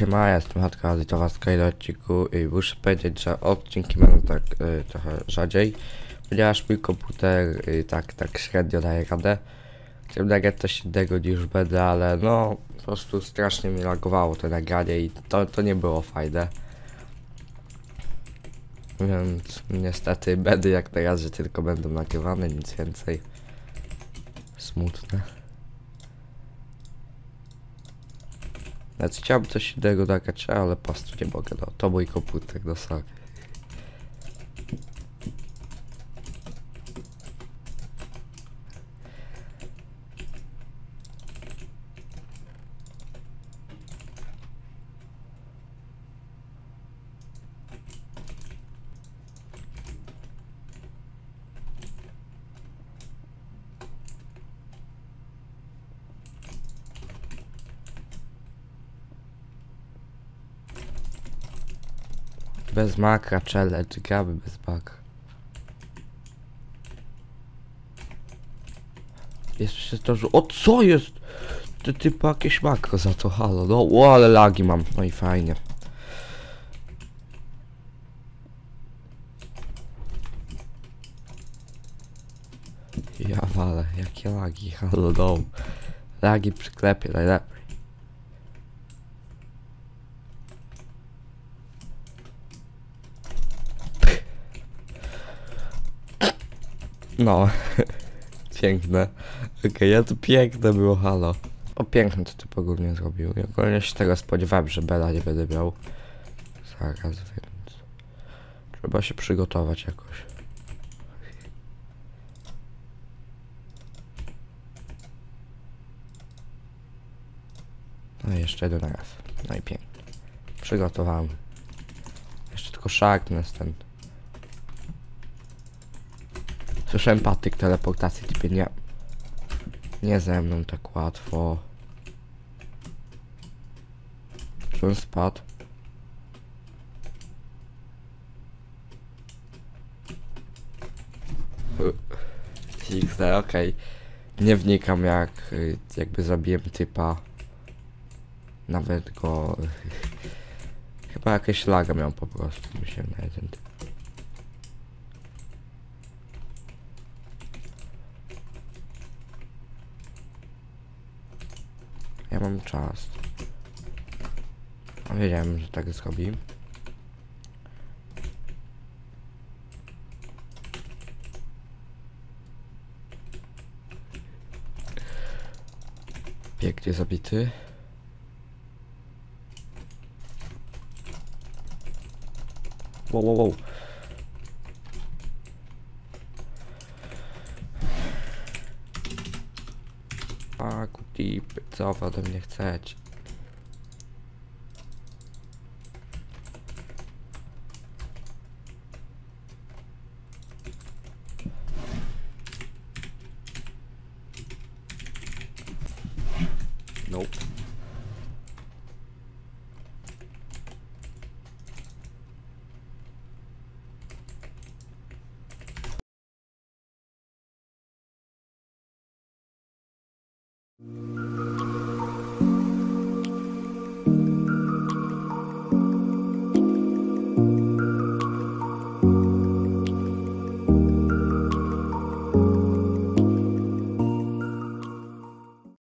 Siema, ja jestem Hatka i to was w kolejnym odcinku i muszę powiedzieć, że odcinki będą tak y, trochę rzadziej, ponieważ mój komputer y, tak, tak średnio daje radę. Chciałem nagrać coś innego niż będę, ale no po prostu strasznie mi lagowało to nagranie i to, to nie było fajne. Więc niestety będę jak teraz, że tylko będą nagrywane, nic więcej. Smutne. Nawet chciałbym coś innego nagrać, ale po prostu nie mogę, no. To mój komputer, no sorry. Bez makra, challenge, gramy bez makra. Jeszcze się że... O, co jest? Ty typu jakieś makro za to, halo, no, o, ale lagi mam, no i fajnie. Ja walę, jakie lagi, halo, no. Lagi przyklepie, najlepiej. No, piękne. Okej, ja to piękne było, halo. O, piękne to typ ogólnie zrobił. Ja ogólnie się tego spodziewałem, że Bela nie będę miał. Zaraz, więc... Trzeba się przygotować jakoś. No i jeszcze jeden raz. No i pięknie. Przygotowałem. Jeszcze tylko Sharkness ten. Słyszałem patyk teleportacji, typie nie. Nie ze mną tak łatwo. Czy on spadł? XD, okej. Nie wnikam jak jakby zabiłem typa. Nawet go... Chyba jakieś laga miał po prostu, mi się wydaje ten typ. Ja mam czas. Wiedziałem, że tak zrobi. Pięknie zabity. Wow, wow, wow. A, kutipy, co wy ode mnie chcecie? Nope.